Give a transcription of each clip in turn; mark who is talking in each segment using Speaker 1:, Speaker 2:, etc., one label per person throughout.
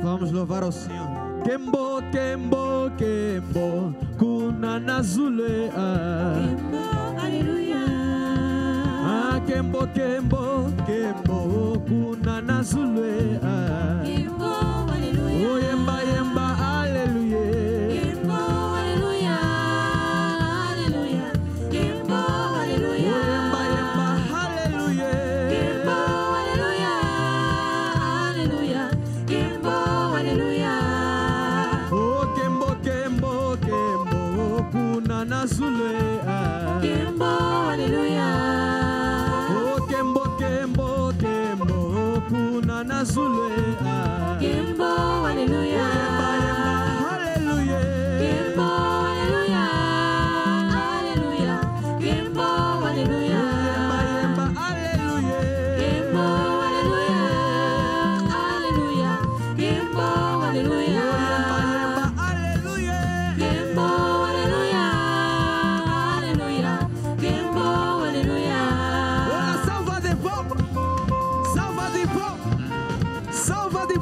Speaker 1: Vamos louvar ao Senhor. Kembo, Kembo, Kembo, Kunana Zulea. Ah.
Speaker 2: Kembo, aleluia.
Speaker 1: Ah, Kembo, Kembo, Kembo, Kunana Zulea. Ah.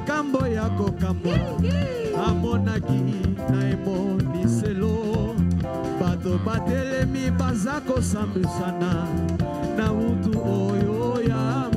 Speaker 1: makambo ya kokamba amonaki na emoniselo. Bato batelemi baza kosambwisana na utu oyo ya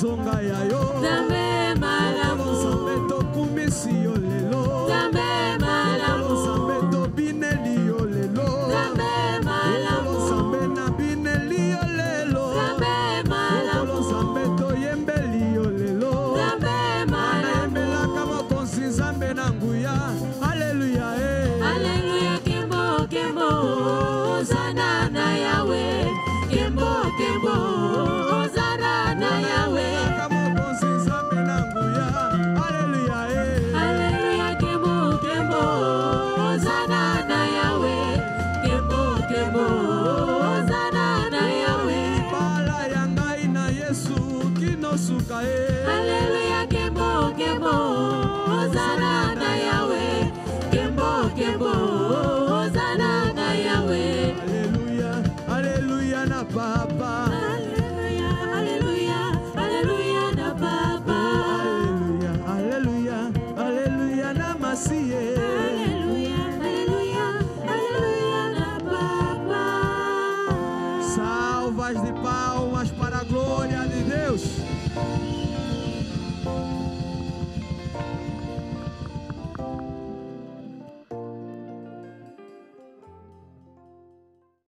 Speaker 1: Zonga ya yo.
Speaker 2: Nzambe
Speaker 1: tokumisi yo lelo.
Speaker 2: Nzambe
Speaker 1: tobineli yo lelo.
Speaker 2: Nzambe
Speaker 1: nabineli yo lelo. Nzambe toyembeli yo lelo.
Speaker 2: Nayembelaka
Speaker 1: konsi nzambe na nguya. Aleluya eh,
Speaker 2: aleluya kembo kembo na yawe. Kembo kembo
Speaker 1: kinosuka ye
Speaker 2: aleluya kebo kebo. Ozana na yawe.